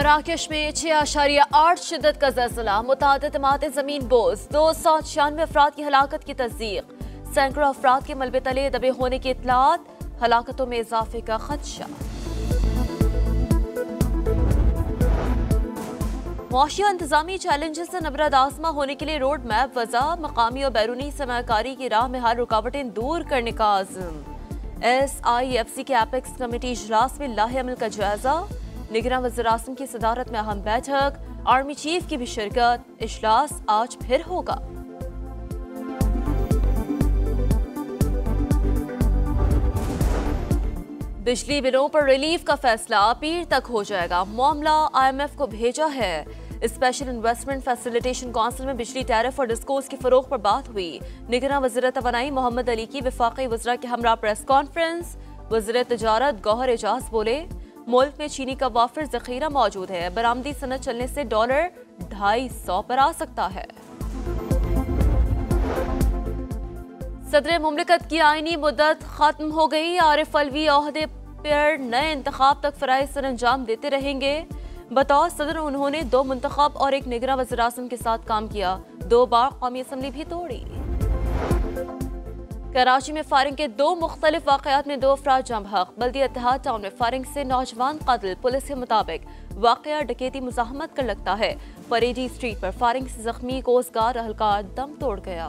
مراکش میں چھ اشاریہ آٹھ شدت کا زلزلہ متعدد عمارتیں زمین بوز، دو سو چھیانوے افراد کی ہلاکت کی تصدیق۔ سینکڑوں افراد کے ملبے تلے دبے ہونے کی اطلاعات، ہلاکتوں میں اضافے کا خدشہ۔ معاشی انتظامی چیلنجز سے نبرد آزما ہونے کے لیے روڈ میپ، وضع، مقامی اور بیرونی سرمایہ کاری کی راہ میں ہر رکاوٹیں دور کرنے کا عزم۔ ایس آئی ایف سی کے ایپیکس کمیٹی اجلاس میں لاہ عمل کا جائزہ۔ نگراں وزیراعظم کی صدارت میں اہم بیٹھک، آرمی چیف کی بھی شرکت، اجلاس آج پھر ہوگا۔ بجلی بلوں پر ریلیف کا فیصلہ پیر تک ہو جائے گا۔ معاملہ آئی ایم ایف کو بھیجا ہے۔ اسپیشل انویسٹمنٹ فیسیلیٹیشن کونسل میں بجلی ٹیرف اور ڈسکوز کی فروغ پر بات ہوئی۔ نگراں وزیر توانائی محمد علی کی وفاقی وزراء کے ہمراہ پریس کانفرنس۔ وزیر تجارت گوہر اجاز بولے ملک میں چینی کا وافر ذخیرہ موجود ہے۔ برآمدی صنعت چلنے سے ڈالر ڈھائی سو پر آ سکتا ہے۔ صدر مملکت کی آئینی مدت ختم ہو گئی۔ عارف الوی عہدے پر نئے انتخاب تک فرائض سر انجام دیتے رہیں گے۔ بطور صدر، انہوں نے دو منتخب اور ایک نگراں وزیراعظم کے ساتھ کام کیا۔ دو بار قومی اسمبلی بھی توڑی۔ کراچی میں فائرنگ کے دو مختلف واقعات میں دو افراد جم حق بلدی اتحاد ٹاؤن میں فائرنگ سے نوجوان قتل پولیس کے مطابق واقعہ ڈکیتی مزاحمت کر لگتا ہے۔ فریڈی اسٹریٹ پر فائرنگ سے زخمی کوسٹ گارڈ اہلکار دم توڑ گیا۔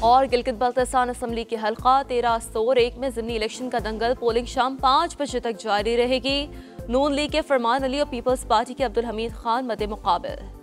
اور گلگت بلتستان اسمبلی کے حلقہ تیرہ سور ایک میں ضمنی الیکشن کا دنگل پولنگ شام پانچ بجے تک جاری رہے گی۔ نون لیگ کے فرمان علی اور پیپلز پارٹی کے عبدالحمید خان مد مقابل۔